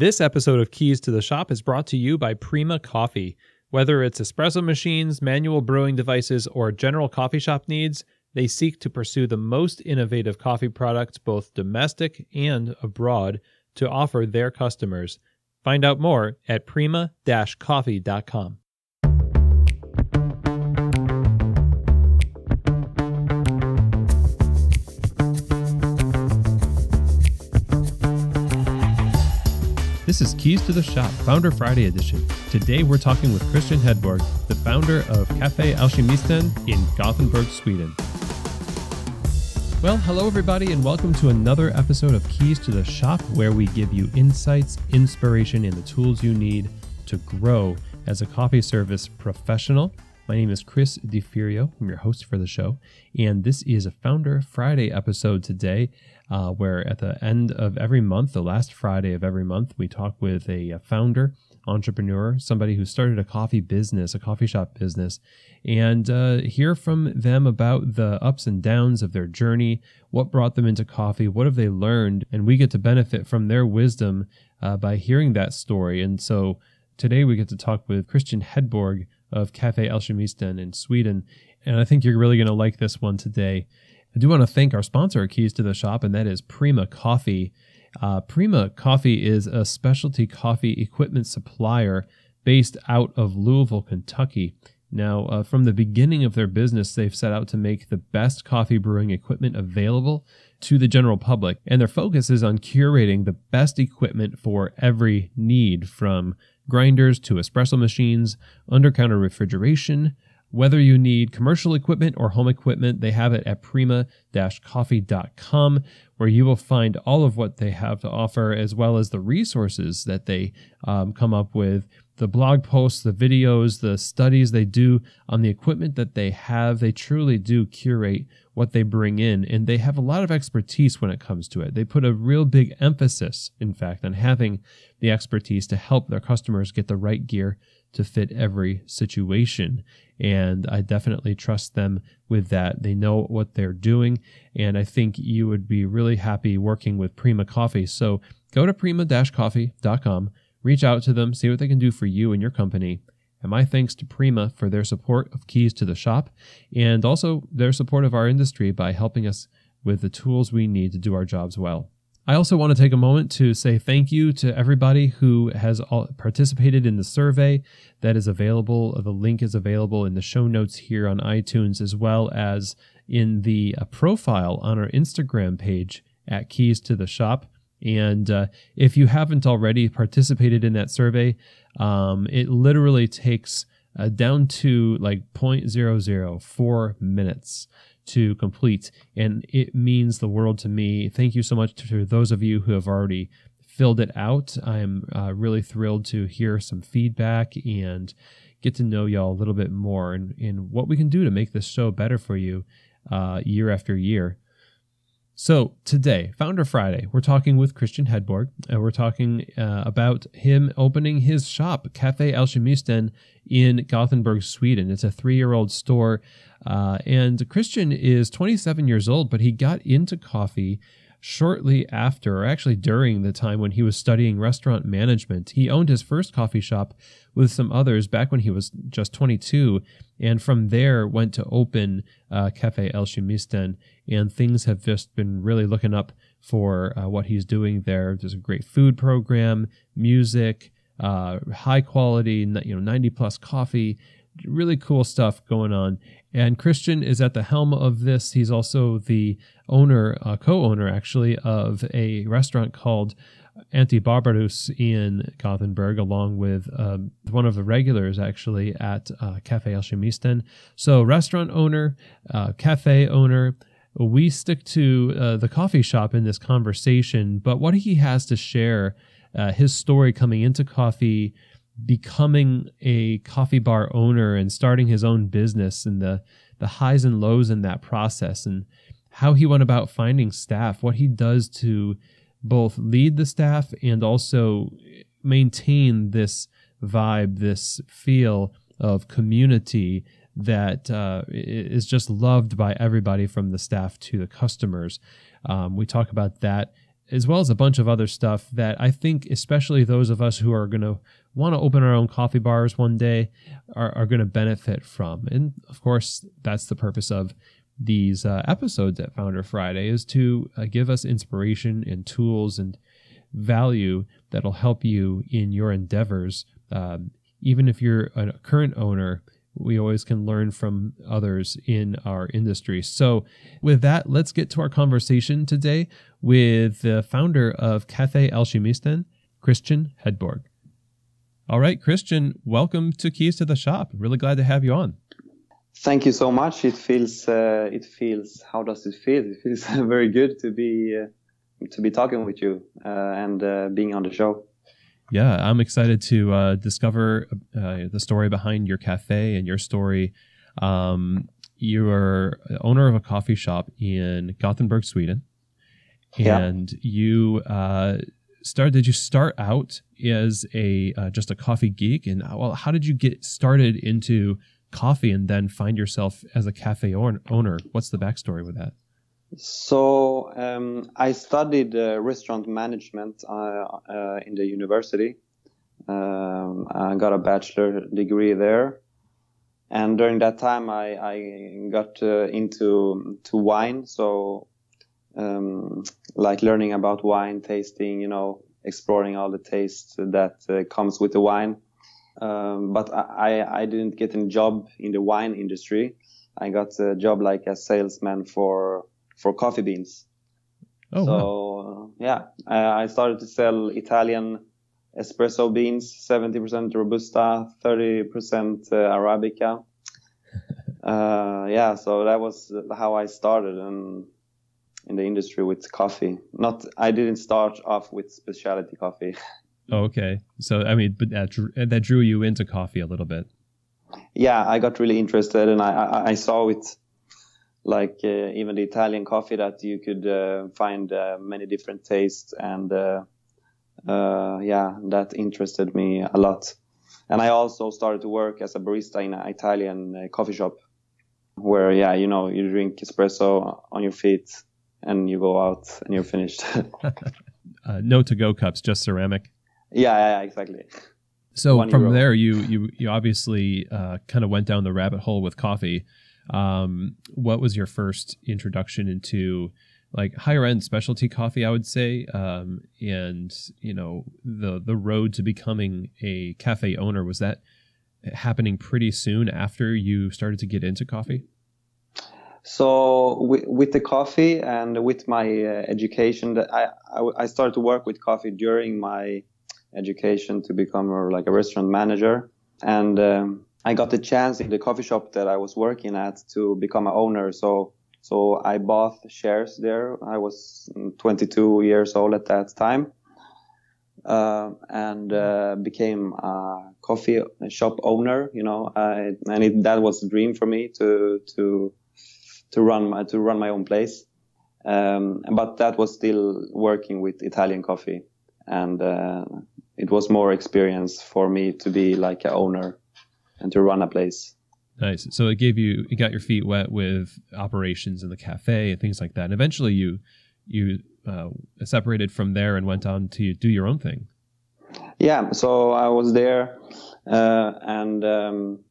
This episode of Keys to the Shop is brought to you by Prima Coffee. Whether it's espresso machines, manual brewing devices, or general coffee shop needs, they seek to pursue the most innovative coffee products, both domestic and abroad, to offer their customers. Find out more at prima coffee.com. This is Keys to the Shop, Founder Friday edition. Today we're talking with Kristian Hedborg, the founder of Cafe Alkemisten in Gothenburg, Sweden. Well, hello everybody, and welcome to another episode of Keys to the Shop, where we give you insights, inspiration, and the tools you need to grow as a coffee service professional. My name is Chris Deferio. I'm your host for the show, and this is a Founder Friday episode today uh, where at the end of every month, the last Friday of every month, we talk with a, a founder, entrepreneur, somebody who started a coffee business, a coffee shop business, and uh, hear from them about the ups and downs of their journey, what brought them into coffee, what have they learned, and we get to benefit from their wisdom uh, by hearing that story. And so today we get to talk with Kristian Hedborg of Cafe Alkemisten in Sweden. And I think you're really going to like this one today. I do want to thank our sponsor, Keys to the Shop, and that is Prima Coffee. Uh, Prima Coffee is a specialty coffee equipment supplier based out of Louisville, Kentucky. Now, uh, from the beginning of their business, they've set out to make the best coffee brewing equipment available to the general public, and their focus is on curating the best equipment for every need from grinders to espresso machines, under counter refrigeration, whether you need commercial equipment or home equipment, they have it at prima coffee.com, where you will find all of what they have to offer, as well as the resources that they um, come up with the blog posts, the videos, the studies they do on the equipment that they have. They truly do curate what they bring in, and they have a lot of expertise when it comes to it. They put a real big emphasis, in fact, on having the expertise to help their customers get the right gear to fit every situation. And I definitely trust them with that. They know what they're doing. And I think you would be really happy working with Prima Coffee. So go to prima coffee.com, reach out to them, see what they can do for you and your company. And my thanks to Prima for their support of Keys to the Shop and also their support of our industry by helping us with the tools we need to do our jobs well. I also want to take a moment to say thank you to everybody who has participated in the survey that is available. The link is available in the show notes here on iTunes, as well as in the uh, profile on our Instagram page at Keys to the Shop. And uh, if you haven't already participated in that survey, um, it literally takes uh, down to like 0.004 minutes to complete. And it means the world to me. Thank you so much to those of you who have already filled it out. I'm uh, really thrilled to hear some feedback and get to know y'all a little bit more and, and what we can do to make this show better for you uh, year after year. So today, Founder Friday, we're talking with Kristian Hedborg, and we're talking uh, about him opening his shop, Cafe Alkemisten, in Gothenburg, Sweden. It's a three-year-old store, uh, and Kristian is 27 years old, but he got into coffee shortly after, or actually during the time when he was studying restaurant management. He owned his first coffee shop with some others back when he was just 22, and from there went to open uh, Cafe Alkemisten, and things have just been really looking up for uh, what he's doing there. There's a great food program, music, uh, high quality, you know, 90 plus coffee, really cool stuff going on. And Kristian is at the helm of this. He's also the owner, uh, co-owner actually, of a restaurant called Antibarbarus in Gothenburg, along with um, one of the regulars actually at uh, Cafe Alkemisten. So, restaurant owner, uh, cafe owner. We stick to uh, the coffee shop in this conversation, but what he has to share, uh, his story coming into coffee, becoming a coffee bar owner and starting his own business and the the highs and lows in that process and how he went about finding staff, what he does to both lead the staff and also maintain this vibe, this feel of community that uh, is just loved by everybody from the staff to the customers. Um, we talk about that as well as a bunch of other stuff that I think, especially those of us who are going to want to open our own coffee bars one day, are, are going to benefit from. And of course, that's the purpose of these uh, episodes at Founder Friday is to uh, give us inspiration and tools and value that'll help you in your endeavors. Um, even if you're a current owner, we always can learn from others in our industry. So, with that, let's get to our conversation today with the founder of Cafe Alkemisten, Kristian Hedborg. All right, Kristian, welcome to Keys to the Shop. Really glad to have you on. Thank you so much. It feels, uh, it feels. How does it feel? It feels very good to be uh, to be talking with you uh, and uh, being on the show. Yeah, I'm excited to uh, discover uh, the story behind your cafe and your story. Um, you're owner of a coffee shop in Gothenburg, Sweden, and yeah. you uh, started. Did you start out as a uh, just a coffee geek, and well, how did you get started into coffee and then find yourself as a cafe owner? What's the backstory with that? So um, I studied uh, restaurant management uh, uh, in the university. Um, I got a bachelor degree there, and during that time I, I got uh, into to wine. So um, like learning about wine, tasting, you know, exploring all the tastes that uh, comes with the wine. Um, but I, I didn't get a job in the wine industry. I got a job like a salesman for for coffee beans. Oh, so wow. yeah, I, I started to sell Italian espresso beans, 70% robusta, 30% uh, arabica. uh, yeah, so that was how I started in, in the industry with coffee. Not, I didn't start off with specialty coffee. Oh, okay. So I mean, but that drew, that drew you into coffee a little bit. Yeah, I got really interested, and I I, I saw it like uh, even the Italian coffee that you could uh, find uh, many different tastes and uh, uh, yeah that interested me a lot and I also started to work as a barista in an Italian uh, coffee shop where yeah you know you drink espresso on your feet and you go out and you're finished no to go cups just ceramic yeah, yeah exactly so One from euro. there you you you obviously kind of went down the rabbit hole with coffee um, what was your first introduction into like higher end specialty coffee? I would say, um, and you know the the road to becoming a cafe owner was that happening pretty soon after you started to get into coffee. So with, with the coffee and with my uh, education, that I, I, I started to work with coffee during my education to become a, like a restaurant manager, and um, I got the chance in the coffee shop that I was working at to become an owner. So, so I bought shares there. I was 22 years old at that time. Uh, and uh, became a coffee shop owner, you know, I, and it, that was a dream for me to to to run my to run my own place. Um, but that was still working with Italian coffee, and uh, it was more experience for me to be like an owner and to run a place. Nice. So it gave you, you got your feet wet with operations in the cafe and things like that. And eventually you, you uh, separated from there and went on to do your own thing. Yeah. So I was there, uh, and, um,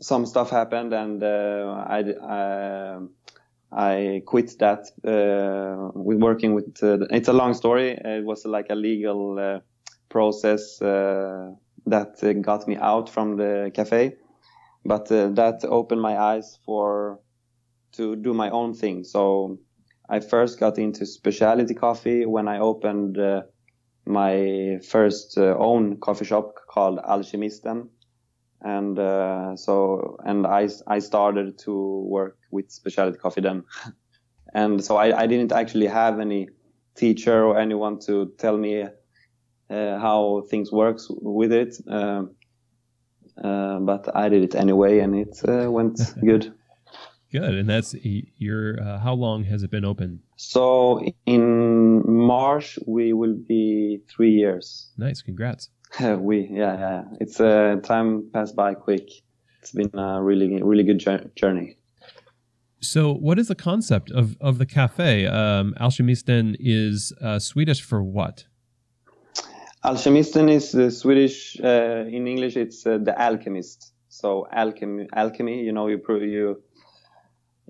some stuff happened and, uh, I, I, I quit that, uh, with working with, uh, it's a long story. It was like a legal, uh, process, that uh, got me out from the cafe, but uh, that opened my eyes for to do my own thing. So I first got into specialty coffee when I opened uh, my first uh, own coffee shop called Alkemisten. And uh, so, and I, I started to work with specialty coffee then. and so I, I didn't actually have any teacher or anyone to tell me uh, how things works with it. Um, uh, but I did it anyway, and it uh, went good. Good, and that's your. Uh, how long has it been open? So in March we will be three years. Nice, congrats. we yeah yeah. It's uh, time passed by quick. It's been a really really good journey. So, what is the concept of, of the cafe? Um, Alkemisten is uh, Swedish for what? Alkemisten is uh, Swedish. Uh, in English, it's uh, the alchemist. So, alchemy, alchemy. You know, you you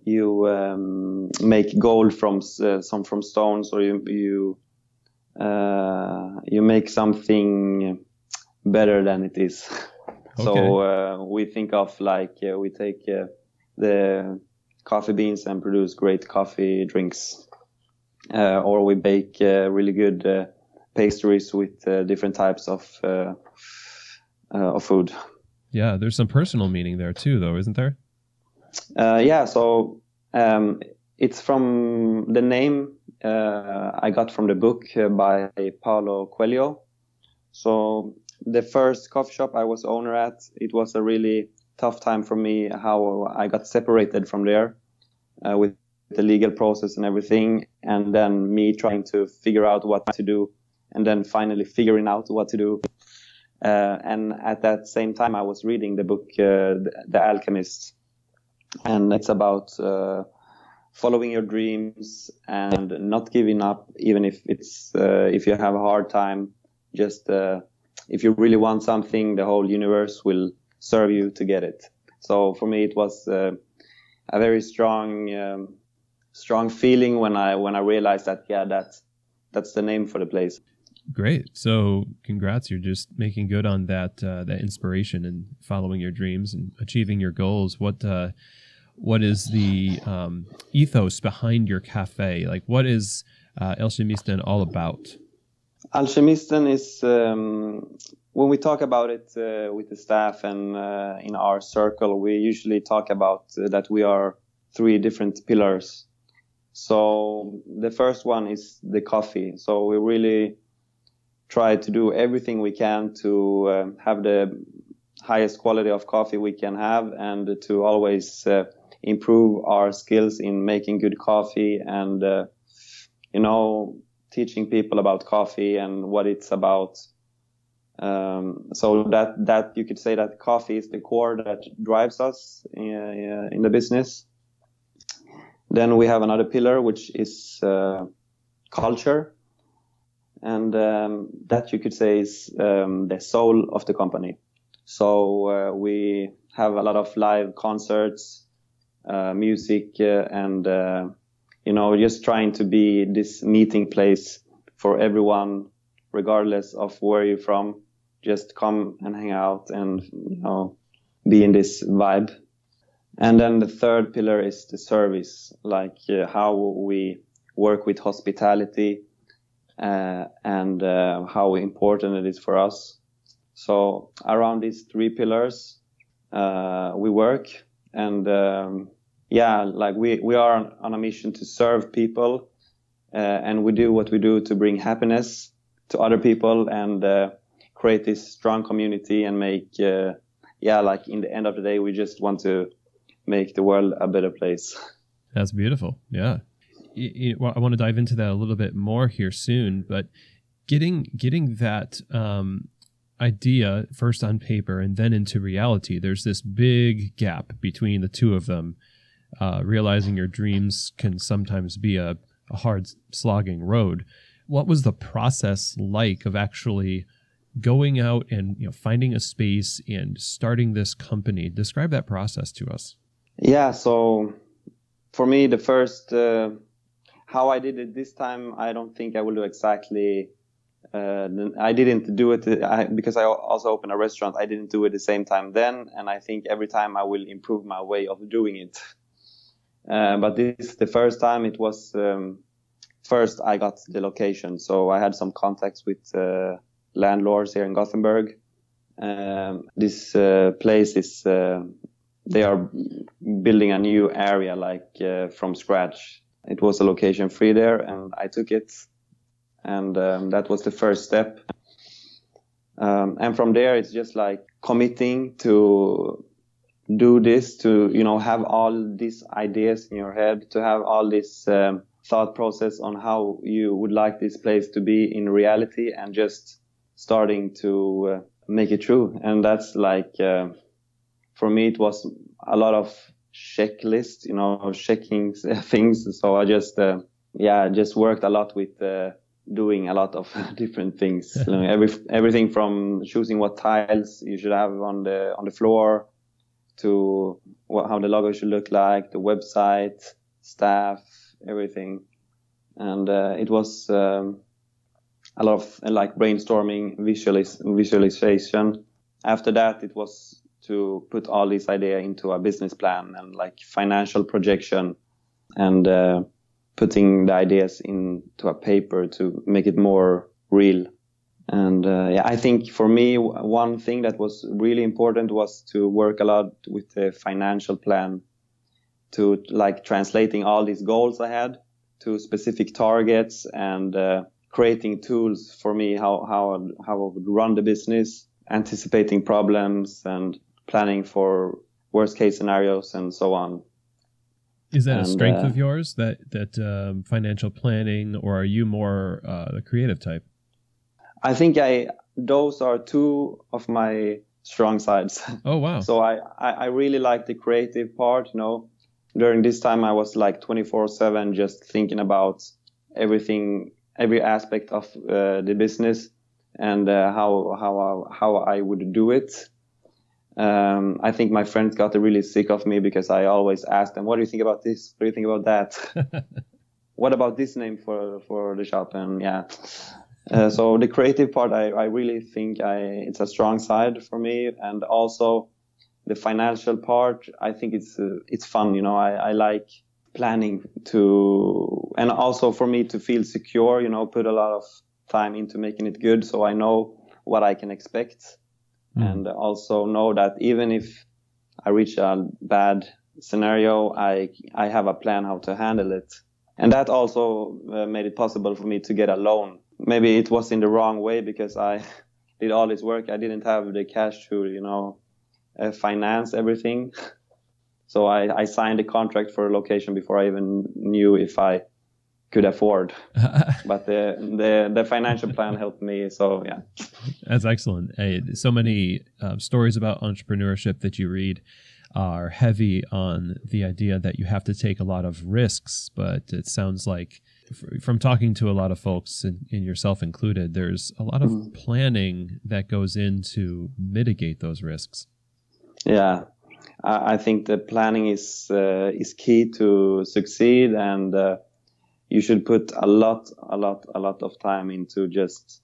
you um, make gold from uh, some from stones, or you you uh, you make something better than it is. Okay. So we think of like we take the coffee beans and produce great coffee drinks. Uh, or we bake uh, really good uh, pastries with uh, different types of uh, uh, of food. Yeah, there's some personal meaning there too, though, isn't there? yeah, so um, it's from the name I got from the book by Paulo Coelho. So the first coffee shop I was owner at, it was a really tough time for me how I got separated from there uh, with the legal process and everything, and then me trying to figure out what to do, and then finally figuring out what to do. Uh, and at that same time, I was reading the book uh, the, Alchemist, and it's about uh, following your dreams and not giving up, even if it's uh, if you have a hard time. Just uh, if you really want something, the whole universe will serve you to get it. So for me, it was uh, a very strong, um, strong feeling when I when I realized that yeah, that's that's the name for the place. Great. So congrats, you're just making good on that uh, that inspiration and following your dreams and achieving your goals. What uh, what is the um, ethos behind your cafe? Like, what is uh, Alkemisten all about? Alkemisten is um, when we talk about it uh, with the staff and uh, in our circle, we usually talk about uh, that we are three different pillars. So the first one is the coffee. So we really try to do everything we can to uh, have the highest quality of coffee we can have and to always uh, improve our skills in making good coffee and, uh, you know, teaching people about coffee and what it's about um, so that that you could say that coffee is the core that drives us in, uh, in the business. Then we have another pillar which is uh, culture, and um, that you could say is um, the soul of the company. So uh, we have a lot of live concerts, uh, music, uh, and uh, you know just trying to be this meeting place for everyone, regardless of where you're from just come and hang out and you know be in this vibe. And then the third pillar is the service, like uh, how we work with hospitality uh, and uh, how important it is for us. So around these three pillars, uh, we work and um, yeah, like we, we are on a mission to serve people uh, and we do what we do to bring happiness to other people and uh, create this strong community and make, uh, yeah, like in the end of the day, we just want to make the world a better place. That's beautiful. Yeah. well, I want to dive into that a little bit more here soon, but getting getting that um, idea first on paper and then into reality, there's this big gap between the two of them. Uh, realizing your dreams can sometimes be a, a hard slogging road. What was the process like of actually going out and you know finding a space and starting this company? Describe that process to us. Yeah so for me the first uh, how i did it this time i don't think i will do exactly uh, i didn't do it I, because i also opened a restaurant i didn't do it the same time then and i think every time i will improve my way of doing it uh, but this is the first time it was um, first i got the location so i had some contacts with uh, landlords here in Gothenburg. Um, this uh, place is uh, they are building a new area like uh, from scratch. It was a location free there, and I took it, and um, that was the first step. Um, and from there, it's just like committing to do this, to you know have all these ideas in your head, to have all this um, thought process on how you would like this place to be in reality, and just starting to uh, make it true. And that's like, uh, for me, it was a lot of checklist, you know, checking things. So I just, uh, yeah, just worked a lot with uh, doing a lot of different things. you know, every everything from choosing what tiles you should have on the on the floor to what, how the logo should look like, the website, staff, everything, and uh, it was um, a lot of like brainstorming, visualis- visualization. After that, it was to put all this idea into a business plan and like financial projection and uh, putting the ideas into a paper to make it more real. And uh, yeah, I think for me, one thing that was really important was to work a lot with the financial plan to like translating all these goals I had to specific targets and uh, creating tools for me how how how I would run the business, anticipating problems and planning for worst case scenarios and so on. Is that and, a strength uh, of yours that that um, financial planning, or are you more uh, the creative type? I think I those are two of my strong sides. Oh wow! so I, I I really like the creative part. You know, during this time I was like 24/7 just thinking about everything, every aspect of uh, the business and uh, how how how I would do it um, I think my friends got really sick of me because I always asked them, "What do you think about this? What do you think about that? what about this name for for the shop?" And yeah, uh, so the creative part, I, I really think I it's a strong side for me, and also the financial part. I think it's uh, it's fun. You know, I, I like planning to, and also for me to feel secure. You know, put a lot of time into making it good, so I know what I can expect mm. and also know that even if I reach a bad scenario, I I have a plan how to handle it. And that also uh, made it possible for me to get a loan. Maybe it was in the wrong way because I did all this work. I didn't have the cash to, you know, uh, finance everything. So I, I signed a contract for a location before I even knew if I could afford. but the, the the financial plan helped me. So yeah, that's excellent. Hey, so many uh, stories about entrepreneurship that you read are heavy on the idea that you have to take a lot of risks. But it sounds like from talking to a lot of folks, and, and yourself included, there's a lot of mm. planning that goes in to mitigate those risks. Yeah, I think the planning is uh, is key to succeed and. Uh, you should put a lot, a lot, a lot of time into just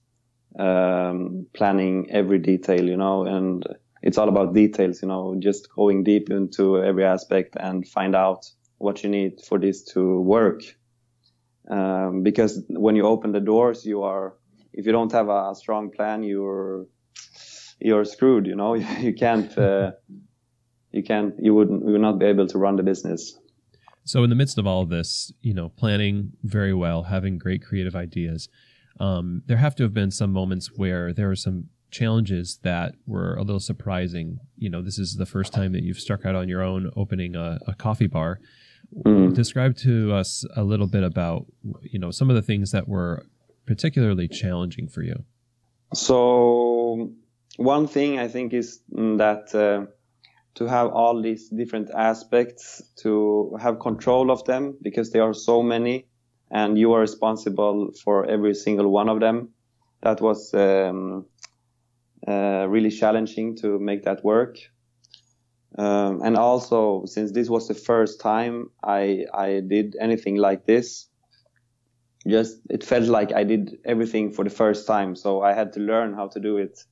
um, planning every detail, you know, and it's all about details, you know, just going deep into every aspect and find out what you need for this to work. Um, because when you open the doors, you are, if you don't have a strong plan, you're, you're screwed, you know, you can't, uh, you can't, you wouldn't, you would not be able to run the business. So, in the midst of all of this, you know, planning very well, having great creative ideas, um, there have to have been some moments where there were some challenges that were a little surprising. You know, this is the first time that you've struck out on your own opening a, a coffee bar. Mm. Describe to us a little bit about, you know, some of the things that were particularly challenging for you. So, one thing I think is that uh, to have all these different aspects, to have control of them because there are so many and you are responsible for every single one of them. That was um, uh, really challenging to make that work. Um, and also, since this was the first time I I did anything like this, just it felt like I did everything for the first time. So I had to learn how to do it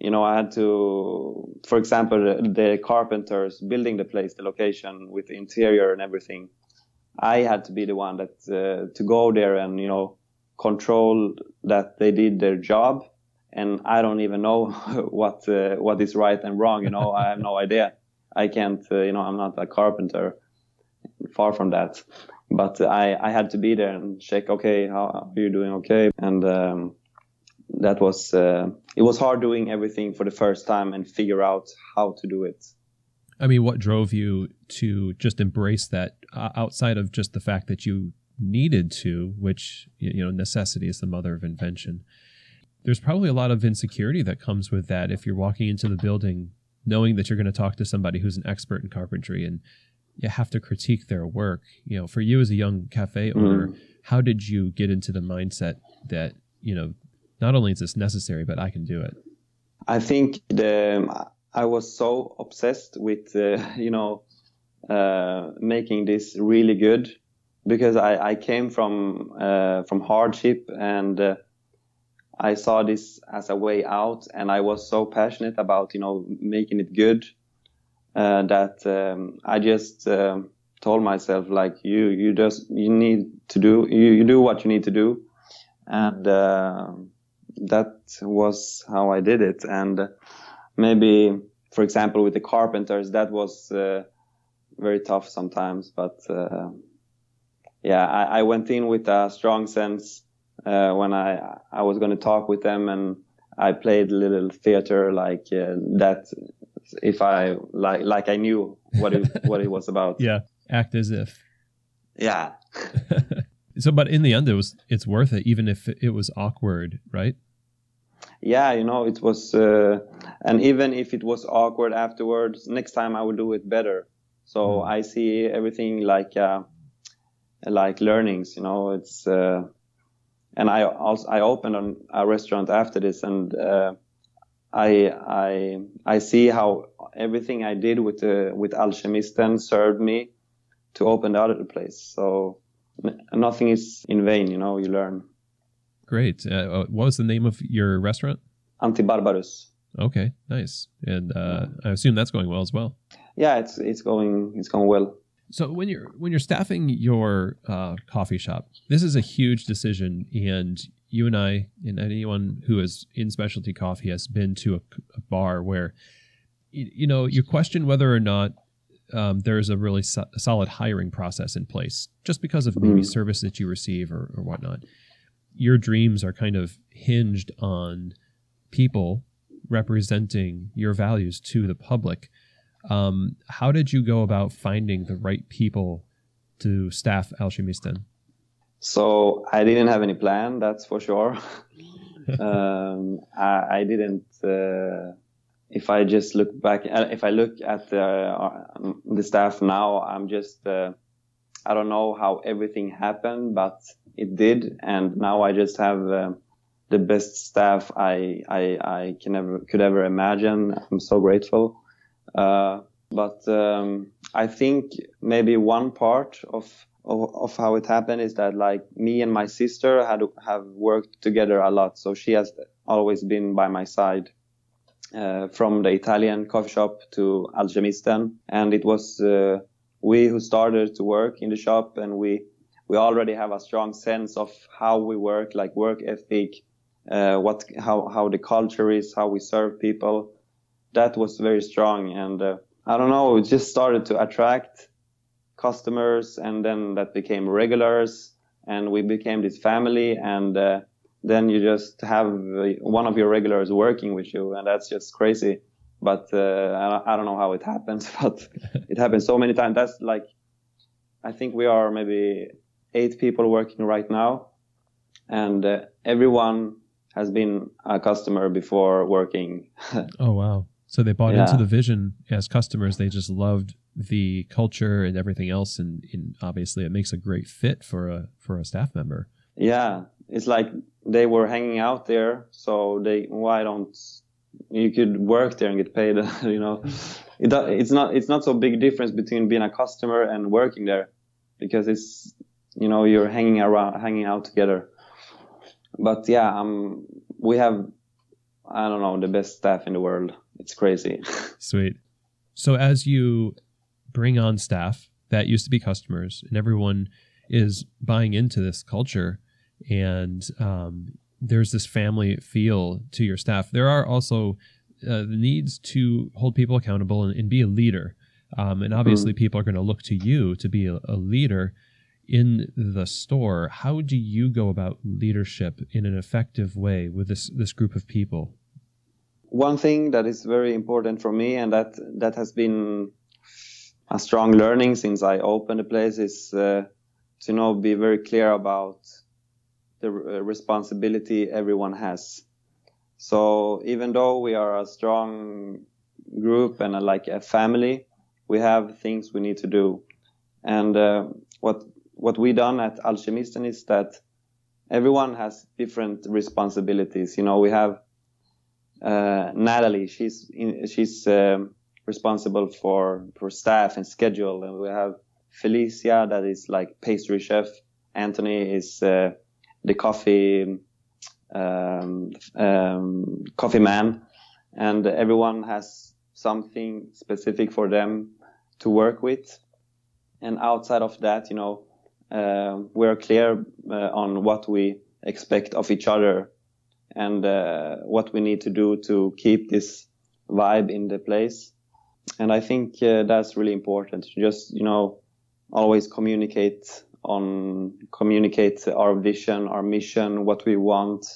you know, I had to, for example, the carpenters building the place, the location with the interior and everything. I had to be the one that uh, to go there and you know control that they did their job, and I don't even know what uh, what is right and wrong. You know, I have no idea. I can't. Uh, you know, I'm not a carpenter. Far from that. But I I had to be there and check. Okay, how are you doing? Okay, and um, that was uh, it was hard doing everything for the first time and figure out how to do it. I mean, what drove you to just embrace that uh, outside of just the fact that you needed to, which you know, necessity is the mother of invention. There's probably a lot of insecurity that comes with that if you're walking into the building knowing that you're going to talk to somebody who's an expert in carpentry and you have to critique their work. You know, for you as a young cafe owner, mm. how did you get into the mindset that you know not only is this necessary, but I can do it? I think the I was so obsessed with uh, you know uh, making this really good because I, I came from uh, from hardship and uh, I saw this as a way out, and I was so passionate about you know making it good uh, that um, I just um, told myself like you you just you need to do you, you do what you need to do, and uh, that was how I did it. And maybe, for example, with the carpenters, that was uh, very tough sometimes, but uh, yeah, I, I, went in with a strong sense uh, when I I was going to talk with them, and I played a little theater like uh, that. If I like like I knew what it what it was about. Yeah, act as if. Yeah. so, but in the end, it was it's worth it, even if it was awkward, right? Yeah, you know, it was, uh, and even if it was awkward afterwards, next time I will do it better. So mm. I see everything like uh, like learnings. You know, it's uh, and I also I opened a restaurant after this, and uh, I I I see how everything I did with the with Alkemisten served me to open the other place. So nothing is in vain. You know, you learn. Great. Uh, uh, what was the name of your restaurant? Antibarbarus. Okay, nice. And uh, I assume that's going well as well. Yeah, it's it's going it's going well. So when you're when you're staffing your uh, coffee shop, this is a huge decision, and you and I and anyone who is in specialty coffee has been to a, a bar where you, you, know you question whether or not um, there's a really so- solid hiring process in place, just because of maybe mm. service that you receive or, or whatnot. Your dreams are kind of hinged on people representing your values to the public. Um, how did you go about finding the right people to staff Alkemisten? So I didn't have any plan, that's for sure. um, I, I, didn't. Uh, if I just look back, uh, if I look at the, uh, the staff now, I'm just. Uh, I don't know how everything happened, but it did, and now I just have uh, the best staff I I, I can ever could ever imagine. I'm so grateful. Uh, but um, I think maybe one part of, of, of how it happened is that like me and my sister had have worked together a lot. So she has always been by my side. Uh, from the Italian coffee shop to Alkemisten, and it was uh, we who started to work in the shop, and we we already have a strong sense of how we work, like work ethic, uh, what how how the culture is, how we serve people, that was very strong. And uh, I don't know, it just started to attract customers, and then that became regulars, and we became this family. And uh, then you just have one of your regulars working with you, and that's just crazy. But uh, I don't know how it happens, but it happens so many times. That's like, I think we are maybe eight people working right now, and uh, everyone has been a customer before working. oh wow! So they bought yeah. into the vision as customers. They just loved the culture and everything else, and, and, obviously it makes a great fit for a for a staff member. Yeah, it's like they were hanging out there, so they why don't you could work there and get paid? you know, it, it's not it's not so big difference between being a customer and working there, because it's you know you're hanging around hanging out together. But yeah, um, we have I don't know the best staff in the world it's crazy. Sweet. So as you bring on staff that used to be customers, and everyone is buying into this culture, and um, there's this family feel to your staff. There are also uh, the needs to hold people accountable and, and be a leader. Um, and obviously, mm people are going to look to you to be a, a, leader in the store. How do you go about leadership in an effective way with this this group of people? One thing that is very important for me and that that has been a strong learning since I opened the place is uh, to know be very clear about the responsibility everyone has. So even though we are a strong group and a, like a family, we have things we need to do. And uh, what what we done at Alkemisten is that everyone has different responsibilities. You know, we have uh, Natalie. She's in, she's um, responsible for for staff and schedule, and we have Felicia that is like pastry chef. Anthony is uh, the coffee um, um, coffee man, and everyone has something specific for them to work with. And outside of that, you know, uh, we're clear uh, on what we expect of each other and uh, what we need to do to keep this vibe in the place. And I think uh, that's really important. Just you know, always communicate on communicate our vision, our mission, what we want.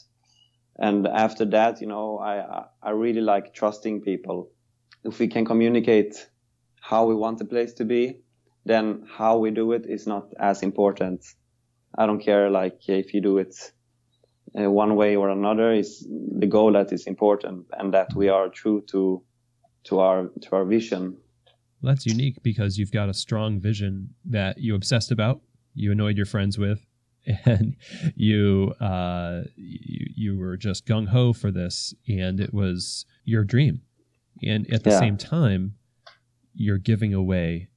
And after that, you know, I I really like trusting people. If we can communicate how we want the place to be, then how we do it is not as important. I don't care like if you do it uh, one way or another is the goal that is important and that we are true to to our to our vision. Well, that's unique because you've got a strong vision that you obsessed about, you annoyed your friends with, and you uh, you, you were just gung ho for this, and it was your dream. And at the yeah. same time, you're giving away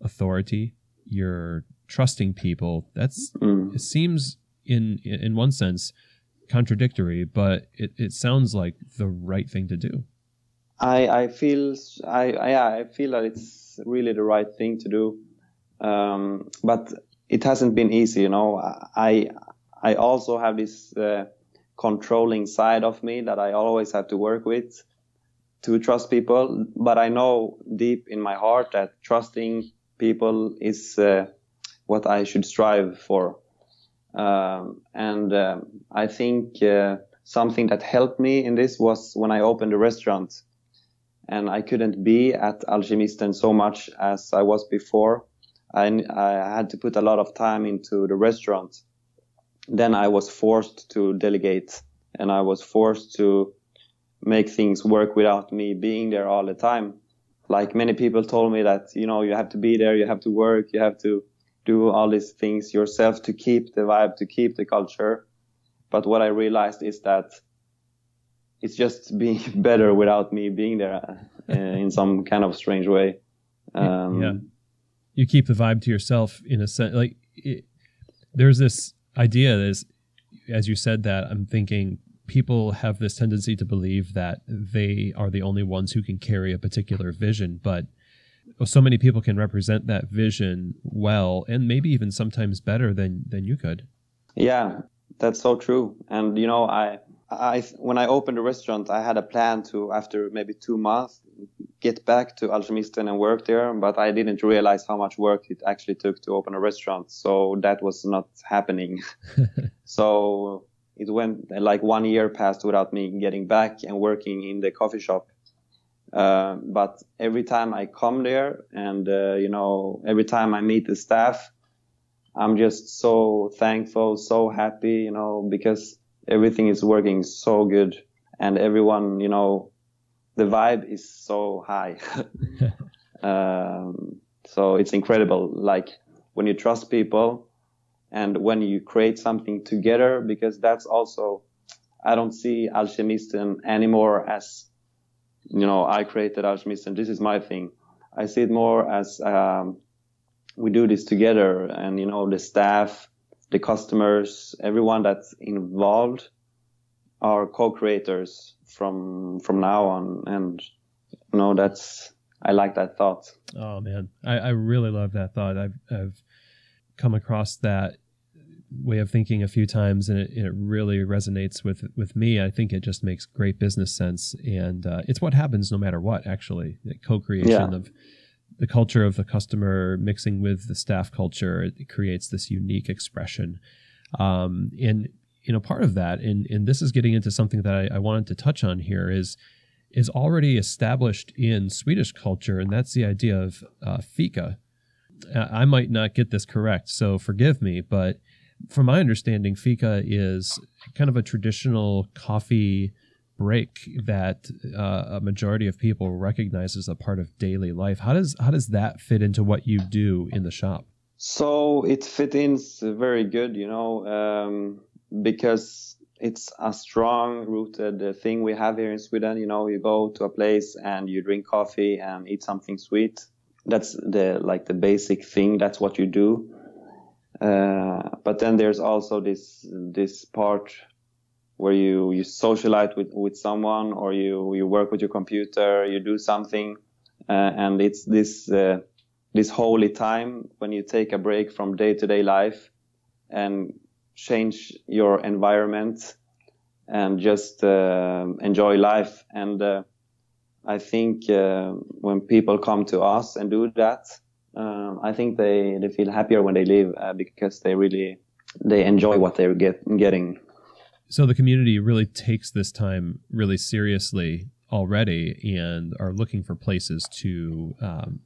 authority. You're trusting people. That's mm. it seems in in one sense contradictory, but it, it sounds like the right thing to do. I I feel I, I feel that it's really the right thing to do, um, but it hasn't been easy. You know, I I also have this uh, controlling side of me that I always have to work with to trust people. But I know deep in my heart that trusting people is uh, what I should strive for. Um, and uh, I think uh, something that helped me in this was when I opened a restaurant and I couldn't be at Alkemisten so much as I was before. I, I had to put a lot of time into the restaurant. Then I was forced to delegate and I was forced to make things work without me being there all the time. Like many people told me that, you know, you have to be there, you have to work, you have to do all these things yourself to keep the vibe, to keep the culture. But what I realized is that it's just being better without me being there uh, in some kind of strange way. Um, yeah. You keep the vibe to yourself in a sense. Like it, there's this idea that is, as you said that, I'm thinking people have this tendency to believe that they are the only ones who can carry a particular vision, but Oh, so many people can represent that vision well and maybe even sometimes better than than you could. Yeah that's so true. And you know i i when i opened the restaurant i had a plan to after maybe two months get back to alkemisten and work there but i didn't realize how much work it actually took to open a restaurant. So that was not happening. So it went like one year passed without me getting back and working in the coffee shop uh, but every time I come there and, uh, you know, every time I meet the staff, I'm just so thankful, so happy, you know, because everything is working so good and everyone, you know, the vibe is so high. um, so it's incredible. Like when you trust people and when you create something together, because that's also, I don't see Alkemisten anymore as you know, I created Alkemisten. This is my thing. I see it more as um, we do this together, and you know, the staff, the customers, everyone that's involved are co-creators from from now on, and you know, that's I like that thought. Oh man, I, I really love that thought. I've I've come across that way of thinking a few times, and it, it, really resonates with with me. I think it just makes great business sense, and uh, it's what happens no matter what. Actually, the co-creation yeah. of the culture of the customer mixing with the staff culture it creates this unique expression. Um, and you know, part of that, and and this is getting into something that I, I wanted to touch on here is is already established in Swedish culture, and that's the idea of uh, fika. I might not get this correct, so forgive me, but from my understanding, fika is kind of a traditional coffee break that uh, a majority of people recognize as a part of daily life. How does how does that fit into what you do in the shop? So it fits in very good, you know, um, because it's a strong rooted thing we have here in Sweden. You know, you go to a place and you drink coffee and eat something sweet. That's the like the basic thing. That's what you do. Uh, but then there's also this this part where you you socialize with with someone or you you work with your computer, you do something, uh, and it's this uh, this holy time when you take a break from day to day life and change your environment and just uh, enjoy life. And uh, I think when people come to us and do that, um, I think they, they feel happier when they leave uh, because they really they enjoy what they're get, getting. So the community really takes this time really seriously already and are looking for places to um,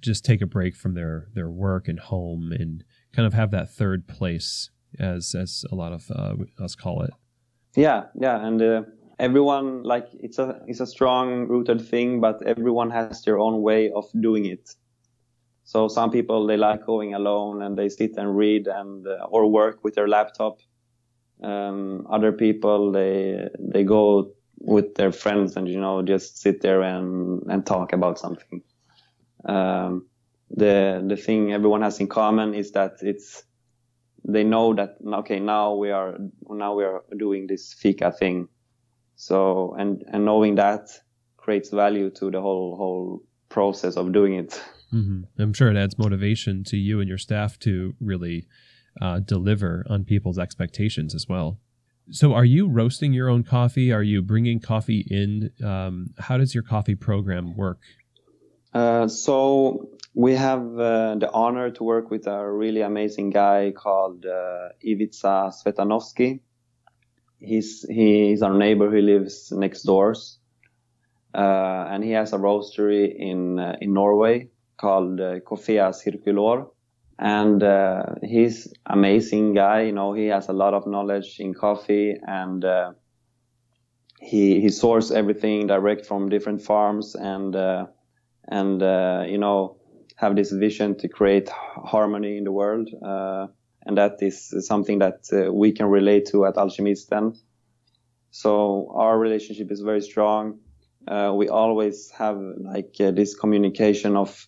just take a break from their their work and home and kind of have that third place as as a lot of uh, us call it. Yeah, yeah, and uh, everyone like it's a it's a strong rooted thing, but everyone has their own way of doing it. So some people they like going alone and they sit and read and uh, or work with their laptop. Um, other people they they go with their friends and you know just sit there and and talk about something. Um, the the thing everyone has in common is that it's they know that okay now we are now we are doing this fika thing so and and knowing that creates value to the whole whole process of doing it mm-hmm. i'm sure it adds motivation to you and your staff to really uh, deliver on people's expectations as well. So are you roasting your own coffee? Are you bringing coffee in? Um, how does your coffee program work? Uh, so we have uh, the honor to work with a really amazing guy called uh, Ivica Svetanovsky. He's he's our neighbor who lives next doors, uh, and he has a roastery in uh, in Norway called uh, Coffea Circulor. And uh, he's amazing guy. You know, he has a lot of knowledge in coffee, and uh, he he sources everything direct from different farms, and and you know have this vision to create harmony in the world. Uh, and that is something that uh, we can relate to at Alkemisten. So our relationship is very strong. Uh, we always have like uh, this communication of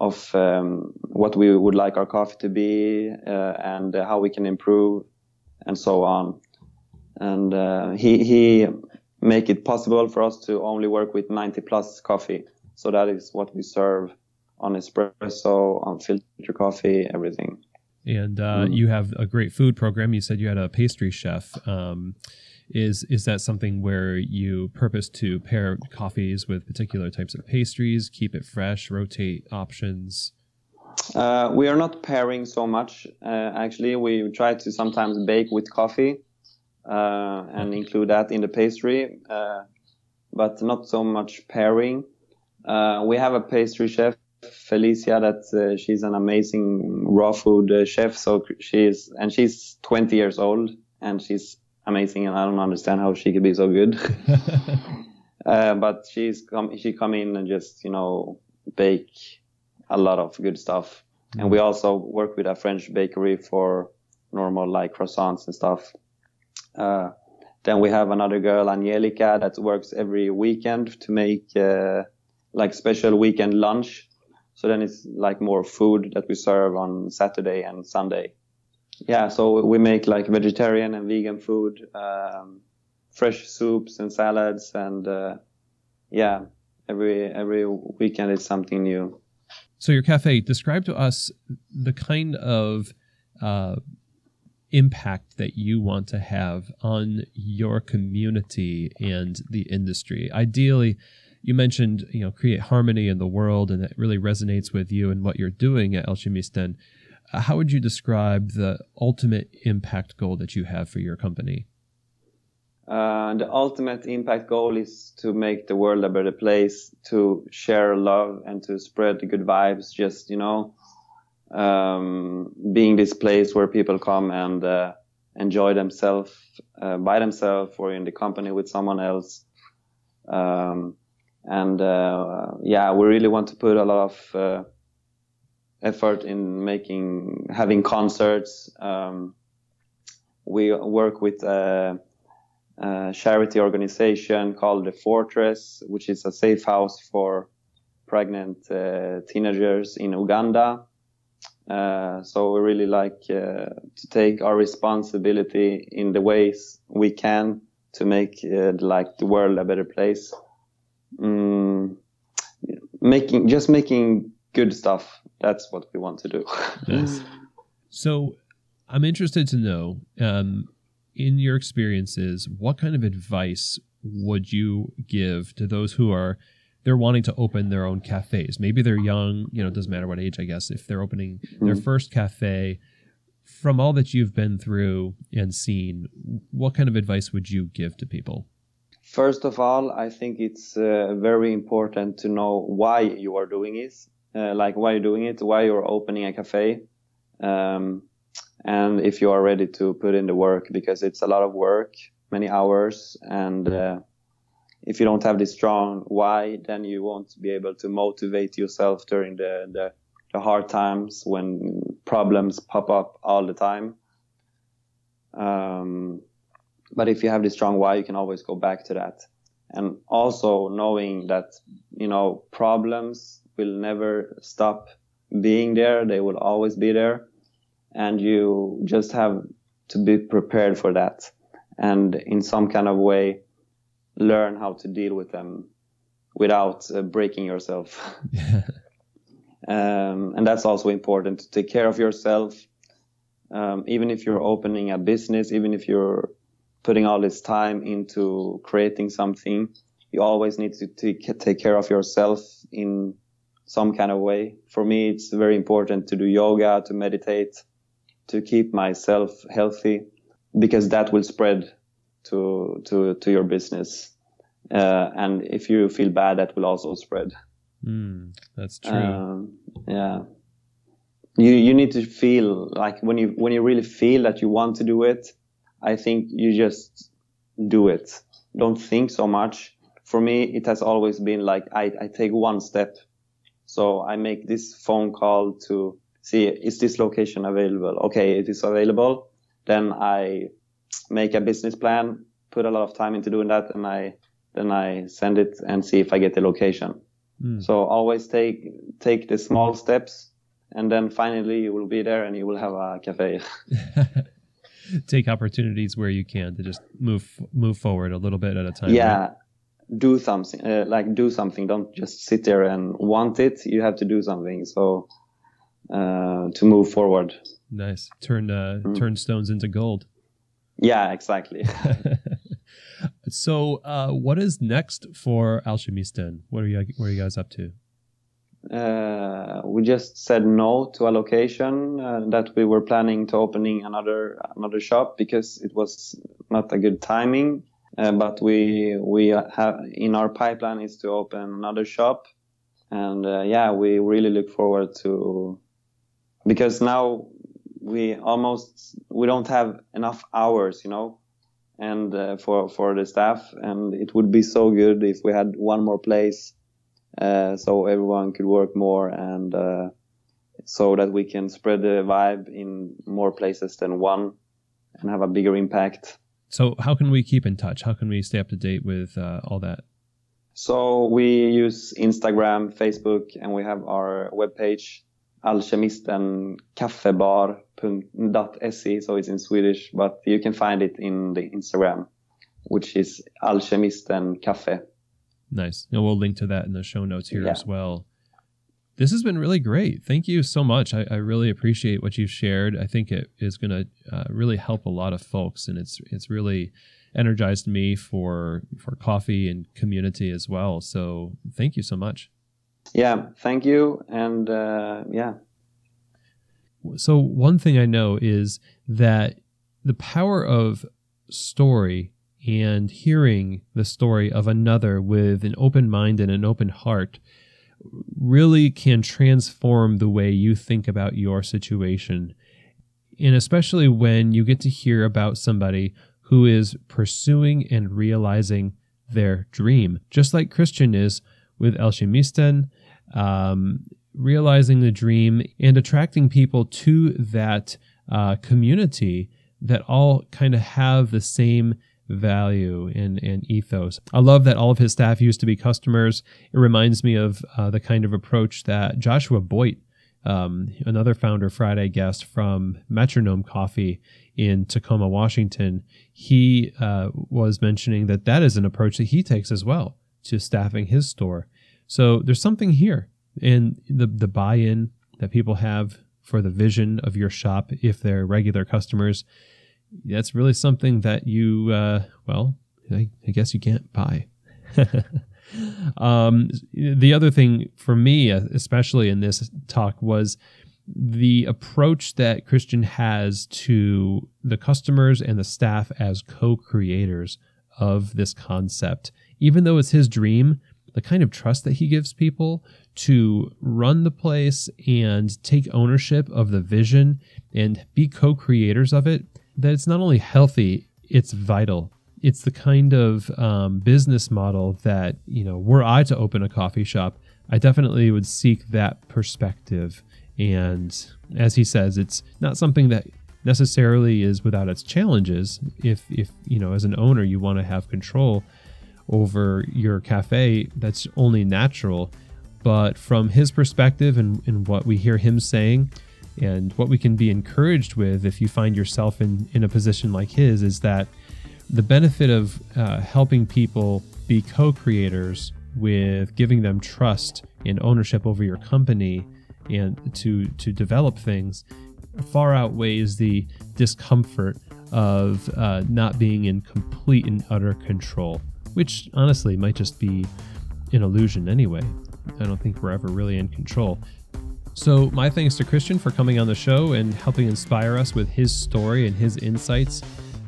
of um, what we would like our coffee to be uh, and how we can improve and so on. And uh, he he make it possible for us to only work with 90 plus coffee. So that is what we serve on espresso, on filter coffee, everything. And uh, mm. you have a great food program. You said you had a pastry chef. Um, is is that something where you purpose to pair coffees with particular types of pastries, keep it fresh, rotate options? Uh, we are not pairing so much. Uh, actually, we try to sometimes bake with coffee uh, and include that in the pastry, uh, but not so much pairing. Uh, we have a pastry chef Felicia that uh, she's an amazing raw food chef. So she's and she's 20 years old and she's amazing. And I don't understand how she could be so good. uh, but she's come she come in and just you know bake a lot of good stuff. Mm-hmm. And we also work with a French bakery for normal like croissants and stuff. Uh, then we have another girl, Angelica, that works every weekend to make uh, like special weekend lunch so then it's like more food that we serve on Saturday and Sunday. Yeah, so we make like vegetarian and vegan food, um, fresh soups and salads, and uh, yeah, every every weekend is something new. So your cafe, describe to us the kind of uh, impact that you want to have on your community and the industry. Ideally, you mentioned you know create harmony in the world and that really resonates with you and what you're doing at Alkemisten. Uh, how would you describe the ultimate impact goal that you have for your company? Uh, the ultimate impact goal is to make the world a better place, to share love and to spread the good vibes. Just you know, um, being this place where people come and uh, enjoy themselves uh, by themselves or in the company with someone else. Um, and uh, yeah, we really want to put a lot of uh, effort in making having concerts. Um, we work with a, a, charity organization called the Fortress, which is a safe house for pregnant uh, teenagers in Uganda. Uh, so we really like uh, to take our responsibility in the ways we can to make uh, like the world a better place. Mm, making just making good stuff. That's what we want to do. yes. So I'm interested to know, um, in your experiences, what kind of advice would you give to those who are they're wanting to open their own cafes? Maybe they're young, you know, it doesn't matter what age, I guess. If they're opening mm-hmm. their first cafe, from all that you've been through and seen, what kind of advice would you give to people? First of all, I think it's uh, very important to know why you are doing it, uh, like why you're doing it, why you're opening a cafe. Um, and if you are ready to put in the work because it's a lot of work, many hours, and uh, if you don't have this strong why, then you won't be able to motivate yourself during the, the, the hard times when problems pop up all the time. Um, but if you have this strong why, you can always go back to that. And also knowing that, you know, problems will never stop being there. They will always be there and you just have to be prepared for that and in some kind of way learn how to deal with them without uh, breaking yourself. um, and that's also important to take care of yourself. Um, even if you're opening a business, even if you're putting all this time into creating something, you always need to take, take care of yourself in some kind of way. For me, it's very important to do yoga, to meditate, to keep myself healthy because that will spread to to to your business. Uh, and if you feel bad that will also spread. Mm, that's true. um, yeah. You you need to feel like when you when you really feel that you want to do it i think you just do it. Don't think so much. For me it has always been like i, I take one step so i make this phone call to see is this location available? Okay, it is available. Then I make a business plan, put a lot of time into doing that, and I then I send it and see if I get the location. Mm. So always take take the small steps, and then finally you will be there and you will have a cafe. take opportunities where you can to just move move forward a little bit at a time. Yeah. Right? Do something uh, like do something don't just sit there and want it you have to do something so uh, to move forward. Nice. Turn uh, mm. turn stones into gold. Yeah, exactly. so, uh, what is next for Alkemisten? What are you What are you guys up to? Uh, we just said no to a location uh, that we were planning to opening another another shop because it was not a good timing. Uh, but we we have in our pipeline is to open another shop, and uh, yeah, we really look forward to because now we almost we don't have enough hours, you know, and uh, for for the staff, and it would be so good if we had one more place, uh, so everyone could work more and uh, so that we can spread the vibe in more places than one and have a bigger impact. So, how can we keep in touch? How can we stay up to date with uh, all that? So we use Instagram, Facebook, and we have our webpage alkemistenkaffebar.se, so it's in Swedish, but you can find it in the Instagram, which is alkemisten cafe. Nice. And we'll link to that in the show notes here yeah. as well. This has been really great. Thank you so much. I, I really appreciate what you've shared. I think it is going to uh, really help a lot of folks, and it's it's really energized me for for coffee and community as well. So thank you so much yeah, thank you. And uh, yeah. So, one thing I know is that the power of story and hearing the story of another with an open mind and an open heart really can transform the way you think about your situation. And especially when you get to hear about somebody who is pursuing and realizing their dream, just like Kristian is with El Alkemisten, um, realizing the dream and attracting people to that uh, community that all kind of have the same value and, and ethos. I love that all of his staff used to be customers. It reminds me of uh, the kind of approach that Joshua Boyd, um, another Founder Friday guest from Metronome Coffee in Tacoma, Washington, he uh, was mentioning that that is an approach that he takes as well to staffing his store. So there's something here in the the buy-in that people have for the vision of your shop if they're regular customers that's really something that you, uh, well, I, I, guess you can't buy. um, the other thing for me, uh, especially in this talk, was the approach that Kristian has to the customers and the staff as co creators of this concept. Even though it's his dream, the kind of trust that he gives people to run the place and take ownership of the vision and be co creators of it that it's not only healthy, it's vital. It's the kind of um, business model that, you know, were I to open a coffee shop, I definitely would seek that perspective. And as he says, it's not something that necessarily is without its challenges. If, if you know, as an owner, you want to have control over your cafe, that's only natural. But from his perspective and, and what we hear him saying, and what we can be encouraged with if you find yourself in, in a position like his is that the benefit of uh, helping people be co creators with giving them trust and ownership over your company and to, to develop things far outweighs the discomfort of uh, not being in complete and utter control, which honestly might just be an illusion anyway. I don't think we're ever really in control. So, my thanks to Kristian for coming on the show and helping inspire us with his story and his insights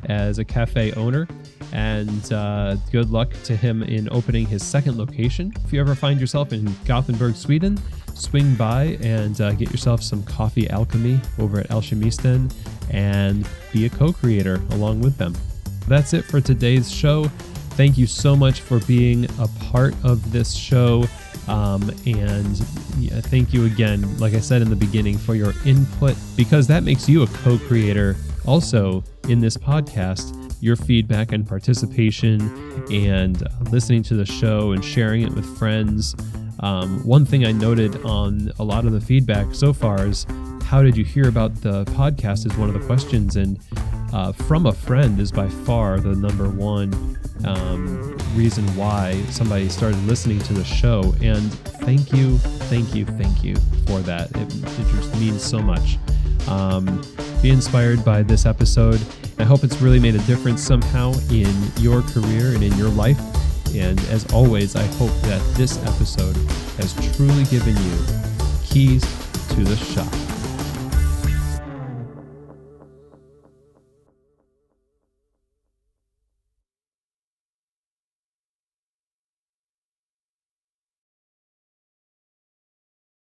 as a cafe owner. And uh, good luck to him in opening his second location. If you ever find yourself in Gothenburg, Sweden, swing by and uh, get yourself some coffee alchemy over at Alkemisten and be a co creator along with them. That's it for today's show. Thank you so much for being a part of this show. Um, and thank you again, like I said in the beginning, for your input because that makes you a co creator also in this podcast. Your feedback and participation and listening to the show and sharing it with friends. Um, one thing I noted on a lot of the feedback so far is how did you hear about the podcast is one of the questions and uh, from a friend is by far the number one um, reason why somebody started listening to the show. And thank you, thank you, thank you for that. It, it just means so much. Um, be inspired by this episode. I hope it's really made a difference somehow in your career and in your life. And as always, I hope that this episode has truly given you keys to the shop.